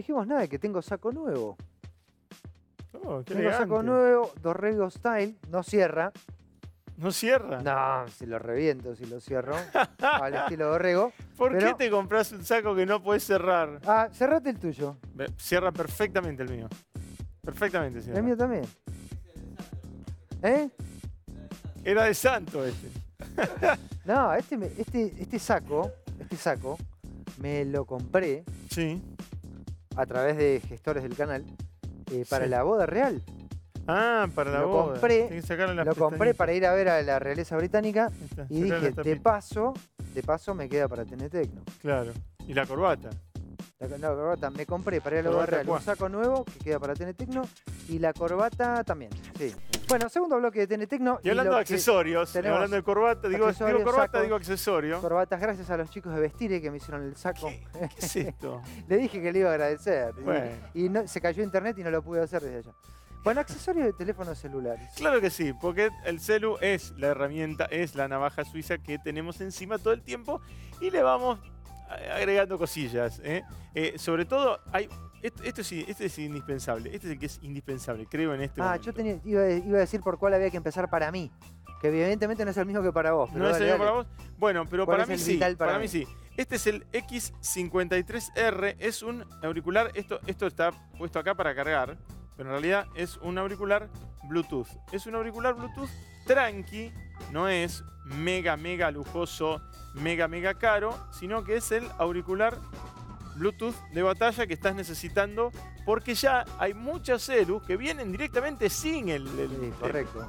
dijimos nada de que tengo saco nuevo. Oh, qué Tengo saco nuevo, Dorrego Style, no cierra. ¿No cierra? No, si lo reviento, si lo cierro. al estilo Dorrego. ¿Por pero- qué te compras un saco que no puedes cerrar? Ah, cerrate el tuyo. Cierra perfectamente el mío. Perfectamente cierra. El mío también. ¿Eh? Era de santo este. No, este, me- este, este saco, este saco, me lo compré Sí. A través de gestores del canal eh, para Sí. la boda real. Ah, para la Lo boda. compré- Lo compré para ir a ver a la realeza británica está, y dije, de paso, de paso me queda para tener tecno. Claro. Y la corbata. La, la corbata me compré para ir a la boda real un saco nuevo que queda para tener tecno y la corbata también. Sí. Bueno, segundo bloque de tener tecno. Y hablando de accesorios, hablando de corbata, digo, digo accesorios, corbata, digo accesorio. Corbatas, gracias a los chicos de Vestire que me hicieron el saco. ¿Qué, qué es esto? Le dije que le iba a agradecer. y- Bueno. Y, no, se cayó internet y no lo pude hacer desde allá. Bueno, accesorios de teléfonos celulares. Claro que sí, porque el celu es la herramienta, es la navaja suiza que tenemos encima todo el tiempo y le vamos agregando cosillas. ¿eh? Eh, sobre todo, hay, esto, esto sí, este es indispensable, este es el que es indispensable, creo en este Ah, momento. yo tenía, iba, a- iba a decir por cuál había que empezar para mí. Que evidentemente no es el mismo que para vos. Pero ¿No es el mismo para vos? Bueno, pero ¿Cuál para es mí sí. para mí mí? sí. Este es el X53R, es un auricular, esto, esto está puesto acá para cargar, pero en realidad es un auricular Bluetooth. Es un auricular Bluetooth tranqui, no es mega, mega lujoso, mega, mega caro, sino que es el auricular Bluetooth de batalla que estás necesitando porque ya hay muchas celus que vienen directamente sin el, el- Sí, el- correcto.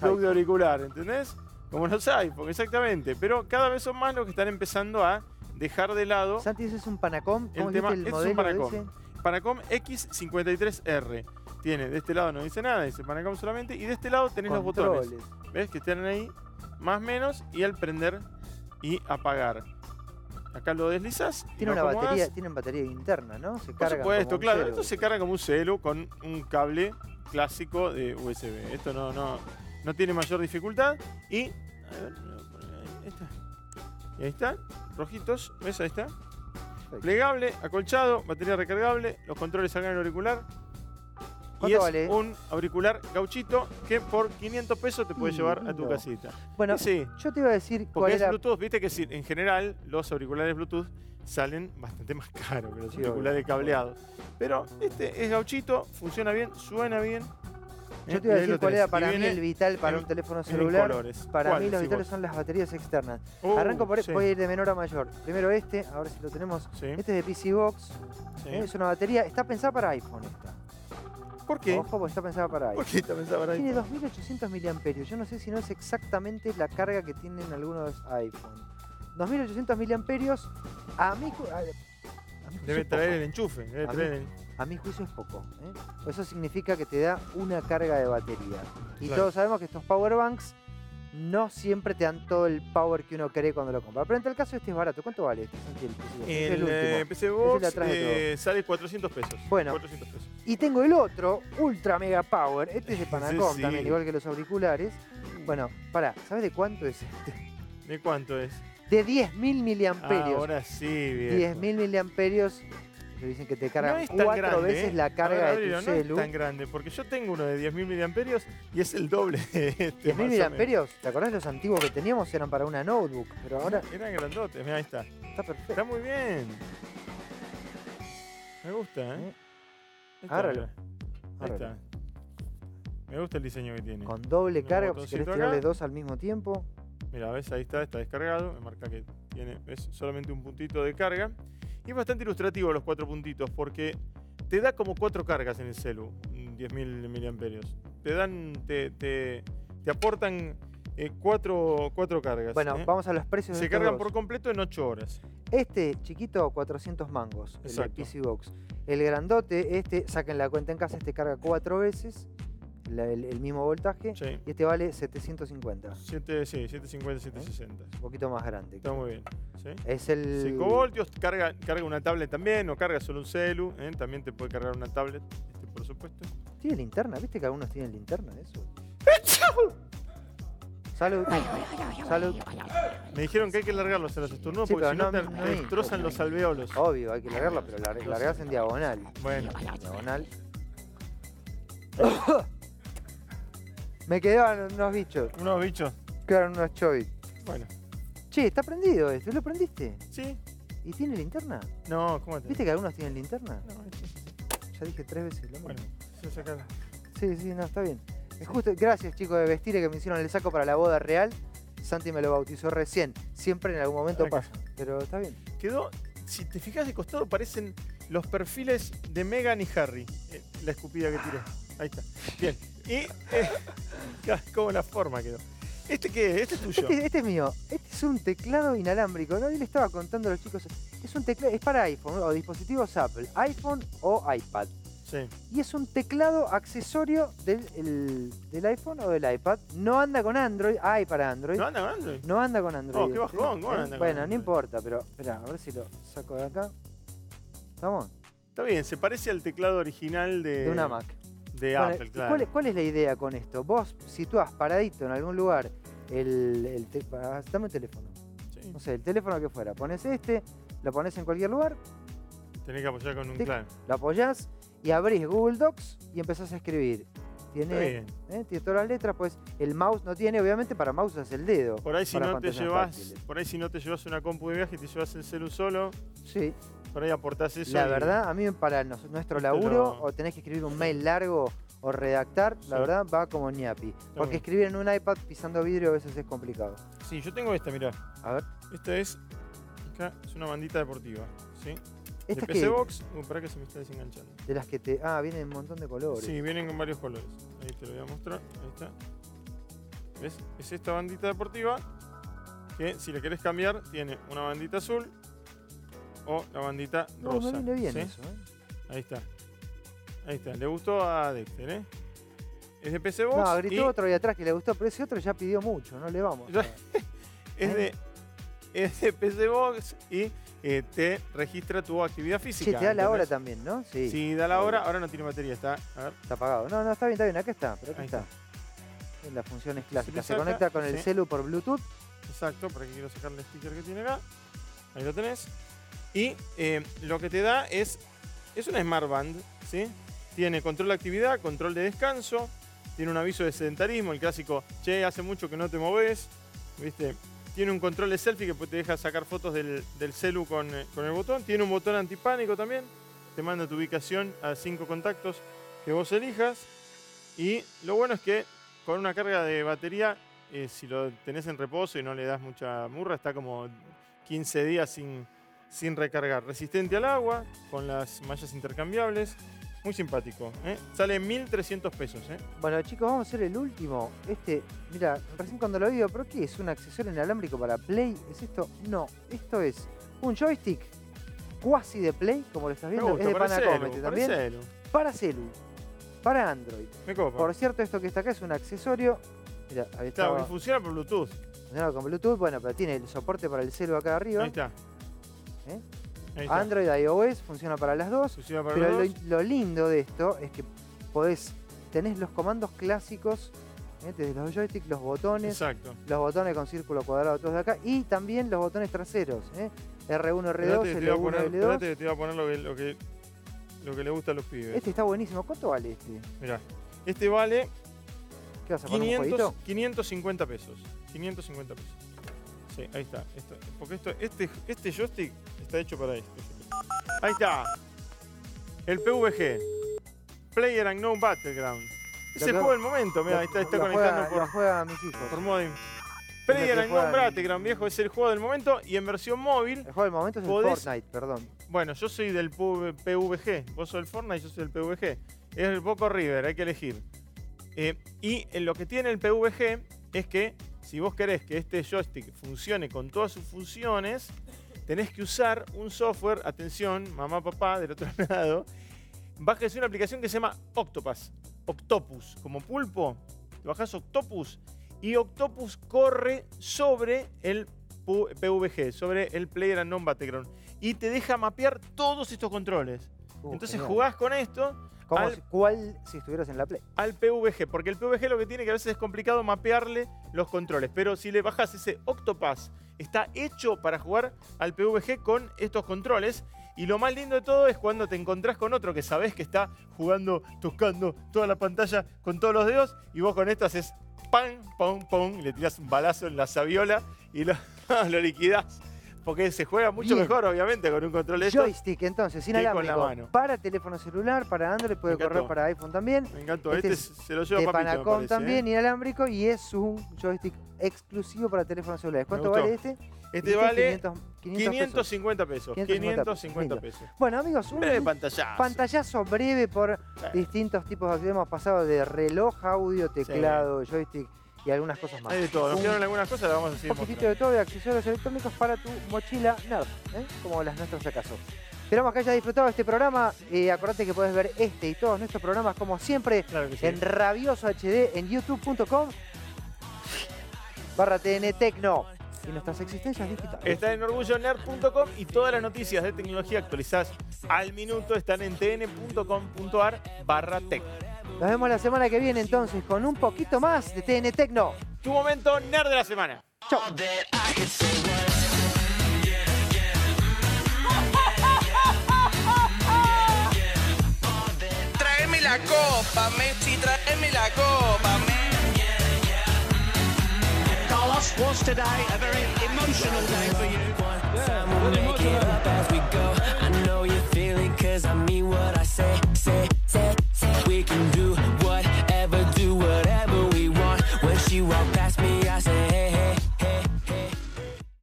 plug de auricular, ¿entendés? Como los iPhone, exactamente. Pero cada vez son más los que están empezando a dejar de lado Santi, ese es un Panacom. El ¿Cómo tema- el es un modelo Panacom. ese? Panacom X53R. Tiene, de este lado no dice nada, dice Panacom solamente. Y de este lado tenés los botones. ¿Ves? Que están ahí más menos y al prender y apagar. Acá lo deslizas. Tiene lo una batería, tienen batería interna, ¿no? Se Por carga supuesto, como un claro. celu. Esto se carga como un celu con un cable clásico de USB. Esto no, no, no tiene mayor dificultad. Y. A ver, voy a poner ahí, ahí está. Y ahí está, rojitos. ¿Ves? Ahí está. Plegable, acolchado, batería recargable, los controles acá en el auricular. Y ¿Cuánto es vale? un auricular gauchito que por 500 pesos te puede Sí, llevar a tu casita. Bueno, sí, yo te iba a decir cuál porque es era. Bluetooth, viste que sí, en general los auriculares Bluetooth salen bastante más caros que los Sí, auriculares cableados. Pero este es gauchito, funciona bien, suena bien. Yo ¿eh? te iba a decir cuál era para mí el vital para en- un teléfono celular. Para ¿Cuál mí los vitales vos? son las baterías externas. Uh, Arranco por sí, voy a ir de menor a mayor. Primero este, ahora si lo tenemos. sí, Este es de PC Box. sí. ¿eh? Es una batería, está pensada para iPhone esta. ¿Por qué? Ojo, porque está pensada para ¿Por iPhone. qué está pensado para Tiene ahí? 2800 miliamperios. Yo no sé si no es exactamente la carga que tienen algunos iPhone. 2800 miliamperios. A mi, ju- a, a mi juicio Debe traer poco. el enchufe. Debe A el- mi juicio es poco. ¿eh? Eso significa que te da una carga de batería. Y Claro. todos sabemos que estos power banks no siempre te dan todo el power que uno cree cuando lo compra. Pero en tal caso este es barato. ¿Cuánto vale este? El PC es El, el eh. PC el de Box eh, sale 400 pesos. Bueno. 400 pesos. Y tengo el otro, Ultra Mega Power. Este es de Panacom sí. también, igual que los auriculares. Bueno, pará, ¿sabes de cuánto es este? ¿De cuánto es? De 10.000 Ah, miliamperios. ahora sí, bien. 10.000 miliamperios. Que dicen que te cargan no es tan cuatro grande, veces ¿eh? la ver, carga de tu no es celu. tan grande, porque yo tengo uno de 10.000 miliamperios y es el doble de este. 10.000 más o miliamperios, ¿te acordás de los antiguos que teníamos? Eran para una notebook, pero ahora Eran grandotes, mira, ahí está. está perfecto. Está muy bien. Me gusta, ¿eh? ¿Eh? Ahí está, Agárralo. mirá. Ahí Agárralo. está. Me gusta el diseño que tiene. Con doble carga, si querés botoncito tirarle acá. dos al mismo tiempo. Mira, ves, ahí está, está descargado. Me marca que tiene es solamente un puntito de carga. Y es bastante ilustrativo los cuatro puntitos porque te da como cuatro cargas en el celu, mm, 10.000 miliamperios. Te dan, te, te, te aportan eh, cuatro, cuatro cargas. Bueno, ¿eh? vamos a los precios de Se estos cargan por completo en 8 horas. Este chiquito, 400 mangos, el de Exacto. PC Box. El grandote, este, saquen la cuenta en casa, este carga cuatro veces la- el, el mismo voltaje. Sí. Y este vale 750. Siete- sí, 750, 760. Un poquito más grande. Está muy bien. ¿sí? Es el. 5 voltios, carga, carga una tablet también, no carga solo un celu, ¿eh? también te puede cargar una tablet, este, por supuesto. Tiene linterna, ¿viste que algunos tienen linterna eso? Salud. Salud. Me dijeron que hay que largarlos a los estornudos Sí, porque si no, no- te no te hay- destrozan los alveolos. Obvio, hay que largarlo, pero lar- largás en diagonal. Bueno, Diagonal. Me quedaban unos bichos. unos bichos. Quedaron unos chovis. Bueno, Che, está prendido esto. ¿Lo prendiste? ¿sí? ¿Y tiene linterna? No, ¿cómo te? ¿Viste que algunos tienen linterna? No, este- Ya dije tres veces lo mismo. Bueno, se saca. Sí, sí, no, está bien. Es justo, gracias chicos de Vestire que me hicieron el saco para la boda real. Santi me lo bautizó recién. Siempre en algún momento pasa. Pero está bien. Quedó, si te fijas de costado, parecen los perfiles de Megan y Harry. Eh, la escupida que tiré. Ahí está. Bien. Y. eh, como la forma quedó. ¿Este qué es? Este es tuyo. Este, este es mío. Este es un teclado inalámbrico. ¿no? Yo le estaba contando a los chicos. Es un teclado, es para iPhone o dispositivos Apple. iPhone o iPad. Sí. Y es un teclado accesorio del, el- del iPhone o del iPad. No anda con Android. Hay para Android. ¿No anda con Android? No anda con Android. Oh, qué bajón, ¿cómo ¿Eh? no anda con Bueno, no importa, pero espera, a ver si lo saco de acá. ¿Estamos? Está bien, se parece al teclado original de, De una Mac. de Bueno, Apple, ¿y claro. ¿cuál, es- cuál es la idea con esto? Vos situás paradito en algún lugar el, el te- dame un teléfono. Sí, No sé, el teléfono que fuera. Pones este, lo pones en cualquier lugar, tenés que apoyar con un clan. lo apoyás y abrís Google Docs y empezás a escribir. Tiene. ¿eh? tiene todas las letras, pues el mouse no tiene, obviamente para mouse es el dedo. Por ahí si no te llevas, táctiles. por ahí si no te llevas una compu de viaje, te llevas el celu solo, Sí, por ahí aportás eso. la y- verdad, a mí para nos- nuestro laburo, lo- o tenés que escribir un mail largo o redactar, la verdad va como ñapi. Porque escribir en un iPad pisando vidrio a veces es complicado. Sí, yo tengo esta, mirá. A ver, Esta es, acá es una bandita deportiva, ¿sí? De PC que Box, uh, para que se me está desenganchando. de las que te. Ah, vienen un montón de colores. Sí, vienen con varios colores. Ahí te lo voy a mostrar. Ahí está. ¿Ves? Es esta bandita deportiva que si la querés cambiar tiene una bandita azul o la bandita No, rosa. viene bien ¿sí? eso, ¿eh? Ahí está. Ahí está. Le gustó a Dexter, ¿eh? Es de PC Box No, y gritó otro ahí atrás que le gustó, pero ese otro ya pidió mucho, no le vamos. Es, de, es de PC Box y eh, te registra tu actividad física. Che, te da la hora también, ¿no? Sí. Sí, da la hora. Ahora no tiene batería. Está, a ver, Está apagado. No, no, está bien, está bien, acá está, pero Ahí está. En las funciones clásicas. Se saca, conecta con el sí. celu por Bluetooth. Exacto, para que quiero sacar el sticker que tiene acá. Ahí lo tenés. Y eh, lo que te da es. Es una Smart Band, ¿sí? Tiene control de actividad, control de descanso. Tiene un aviso de sedentarismo, el clásico, che, hace mucho que no te moves. ¿Viste? Tiene un control de selfie que te deja sacar fotos del, del celu con, eh, con el botón. Tiene un botón antipánico también. Te manda tu ubicación a cinco contactos que vos elijas. Y lo bueno es que con una carga de batería eh, si lo tenés en reposo y no le das mucha murra, está como 15 días sin, sin recargar. Resistente al agua, con las mallas intercambiables. Muy simpático. ¿eh? Sale 1.300 pesos. ¿eh? Bueno, chicos, vamos a hacer el último. Este, mira, recién cuando lo digo, ¿pero qué es? ¿Un accesorio inalámbrico para Play? ¿Es esto? No, esto es un joystick cuasi de Play, como lo estás viendo. gusta, es de Panacomete celu, para también. celu. Para celu, para Android. Me copa. Por cierto, esto que está acá es un accesorio. Mira, ahí está. Claro, que funciona por Bluetooth. Funcionaba con Bluetooth, bueno, pero tiene el soporte para el celu acá arriba. Ahí está. ¿Eh? Android, iOS, funciona para las dos. Funciona para Pero los lo, lindo de esto es que podés, tenés los comandos clásicos, ¿eh? desde los joysticks, los botones, Exacto. los botones con círculo cuadrado todos de acá, y también los botones traseros, ¿eh? R1, Espérate R2, que te voy a L1, poner, L2. espérate que te voy a poner lo que, lo que, lo que le gusta a los pibes. Este está buenísimo. ¿Cuánto vale este? Mirá. Este vale ¿Qué vas a poner un 500, jueguito? 550 pesos. 550 pesos. Sí, ahí está. Esto- porque esto, este, este joystick está hecho para esto. Ahí está. El PVG. Player Unknown Battleground. Es Lo el que- juego del momento. Mira, ahí está, está conectando juega- por, lo juegan mis hijos. por que Player Unknown juegan- Battleground, viejo, es el juego del momento. Y en versión móvil, El juego del momento es el podés- Fortnite, perdón. bueno, yo soy del PV PVG. Vos sos del Fortnite, yo soy del PVG. Es el Boco River, hay que elegir. Eh, y en lo que tiene el PVG es que si vos querés que este joystick funcione con todas sus funciones, tenés que usar un software, atención, mamá, papá, del otro lado, bájese una aplicación que se llama Octopus. Octopus, como pulpo. Te bajás Octopus y Octopus corre sobre el PVG, sobre el Player Unknown Battleground. Y te deja mapear todos estos controles. Uh, Entonces genial. jugás con esto Como al- ¿Cuál si estuvieras en la Play? al PVG, porque el PVG lo que tiene que a veces es complicado mapearle los controles, pero si le bajas ese Octopass, está hecho para jugar al PVG con estos controles. Y lo más lindo de todo es cuando te encontrás con otro que sabés que está jugando, tocando toda la pantalla con todos los dedos, y vos con esto haces pam, pam, pam, y le tirás un balazo en la sabiola y lo, lo liquidás. Porque se juega mucho Bien. mejor, obviamente, con un control de estos. Joystick, entonces, que con la inalámbrico. mano. Para teléfono celular, para Android, puede correr para iPhone también. Me encantó. Este Este, es se lo lleva de papito, Panacom parece, también, ¿eh? inalámbrico, y es un joystick exclusivo para teléfonos celulares. ¿Cuánto vale este? Este vale 500, 500 pesos. 550 pesos. 550 550 pesos. pesos. Bueno, amigos, un Breve pantallazo. pantallazo breve por Sí. distintos tipos de hemos pasado de reloj, audio, teclado, joystick y algunas cosas más. Hay de todo. Nos Un quedaron algunas cosas, las vamos a seguir poquitito mostrando. de todo de accesorios electrónicos para tu mochila nerd, ¿eh? como las nuestras acaso. Esperamos que hayas disfrutado de este programa. Eh, acordate que puedes ver este y todos nuestros programas como siempre Claro que sí. en Rabioso HD en youtube.com barra TN Tecno y nuestras existencias digitales. Está en orgullonerd.com y todas las noticias de tecnología actualizadas al minuto están en tn.com.ar barra tech. Nos vemos la semana que viene entonces con un poquito más de TN Tecno. Tu momento nerd de la semana. Chau. Tráeme la copa, Messi, tráeme la copa. Carlos was today a very emotional day for you. Yeah, as we go. I know you feel I mean what I say, say, say, say. you walk past me.